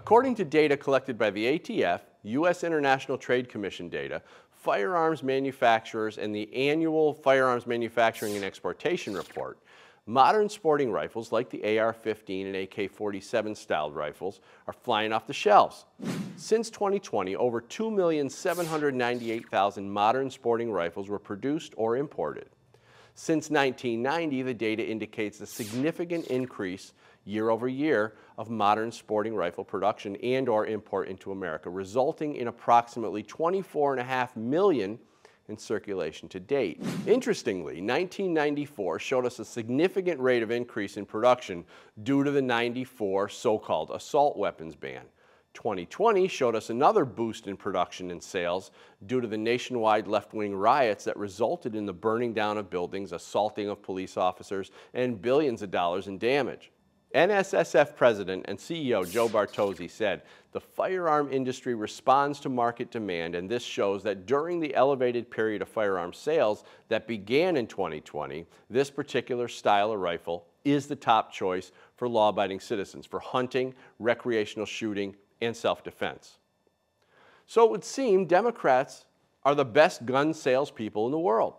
According to data collected by the ATF, U.S. International Trade Commission data, firearms manufacturers and the annual Firearms Manufacturing and Exportation Report, modern sporting rifles like the AR-15 and AK-47 styled rifles are flying off the shelves. Since 2020, over 2,798,000 modern sporting rifles were produced or imported. Since 1990, the data indicates a significant increase year over year of modern sporting rifle production and or import into America, resulting in approximately 24.5 million in circulation to date. Interestingly, 1994 showed us a significant rate of increase in production due to the 94 so-called assault weapons ban. 2020 showed us another boost in production and sales due to the nationwide left-wing riots that resulted in the burning down of buildings, assaulting of police officers, and billions of dollars in damage. NSSF President and CEO Joe Bartozzi said, the firearm industry responds to market demand and this shows that during the elevated period of firearm sales that began in 2020, this particular style of rifle is the top choice for law-abiding citizens for hunting, recreational shooting, and self-defense. So it would seem Democrats are the best gun salespeople in the world.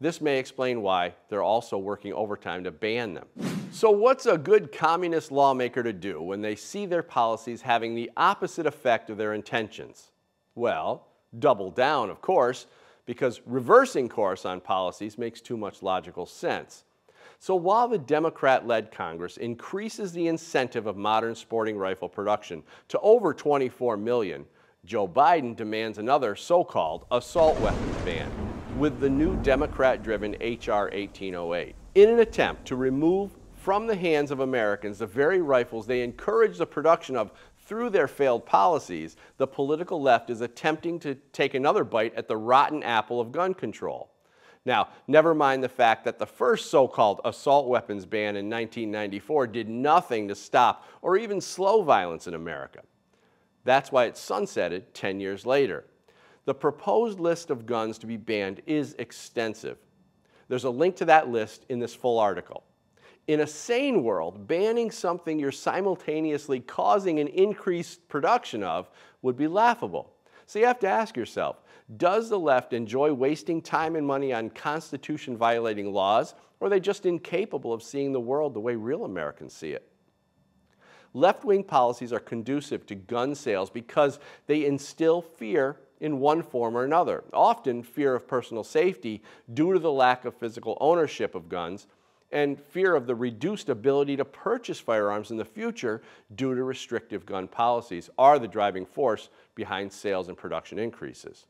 This may explain why they're also working overtime to ban them. So what's a good communist lawmaker to do when they see their policies having the opposite effect of their intentions? Well, double down, of course, because reversing course on policies makes too much logical sense. So while the Democrat-led Congress increases the incentive of modern sporting rifle production to over 24 million, Joe Biden demands another so-called assault weapons ban with the new Democrat-driven H.R. 1808 in an attempt to remove from the hands of Americans the very rifles they encourage the production of through their failed policies, the political left is attempting to take another bite at the rotten apple of gun control. Now, never mind the fact that the first so-called assault weapons ban in 1994 did nothing to stop or even slow violence in America. That's why it sunsetted 10 years later. The proposed list of guns to be banned is extensive. There's a link to that list in this full article. In a sane world, banning something you're simultaneously causing an increased production of would be laughable. So you have to ask yourself, does the left enjoy wasting time and money on constitution violating laws, or are they just incapable of seeing the world the way real Americans see it? Left-wing policies are conducive to gun sales because they instill fear in one form or another, often fear of personal safety due to the lack of physical ownership of guns and fear of the reduced ability to purchase firearms in the future due to restrictive gun policies are the driving force behind sales and production increases.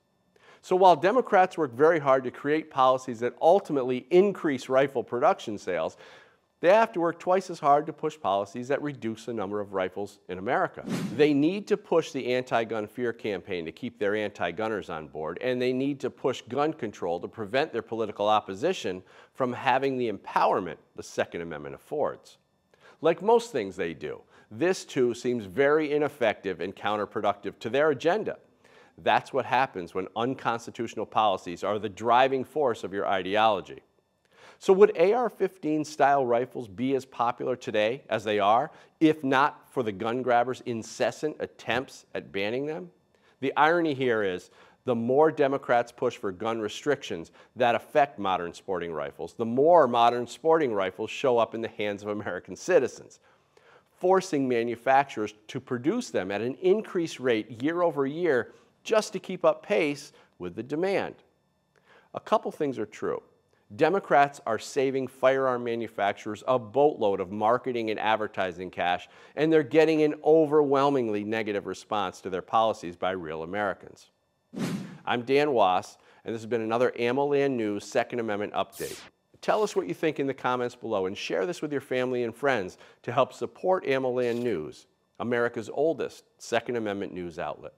So while Democrats work very hard to create policies that ultimately increase rifle production sales, they have to work twice as hard to push policies that reduce the number of rifles in America. They need to push the anti-gun fear campaign to keep their anti-gunners on board, and they need to push gun control to prevent their political opposition from having the empowerment the Second Amendment affords. Like most things they do, this too seems very ineffective and counterproductive to their agenda. That's what happens when unconstitutional policies are the driving force of your ideology. So would AR-15 style rifles be as popular today as they are, if not for the gun grabbers' incessant attempts at banning them? The irony here is, the more Democrats push for gun restrictions that affect modern sporting rifles, the more modern sporting rifles show up in the hands of American citizens, forcing manufacturers to produce them at an increased rate year over year just to keep up pace with the demand. A couple things are true. Democrats are saving firearm manufacturers a boatload of marketing and advertising cash, and they're getting an overwhelmingly negative response to their policies by real Americans. I'm Dan Wos, and this has been another AmmoLand News Second Amendment Update. Tell us what you think in the comments below and share this with your family and friends to help support AmmoLand News, America's oldest Second Amendment news outlet.